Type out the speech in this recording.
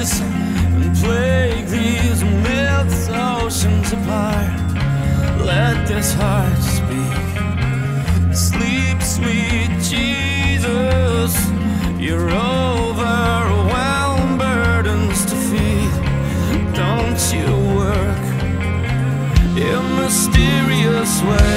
and plague these myths oceans apart. Let this heart speak. Sleep, sweet Jesus, you're overwhelmed burdens to feed. Don't you work in mysterious ways?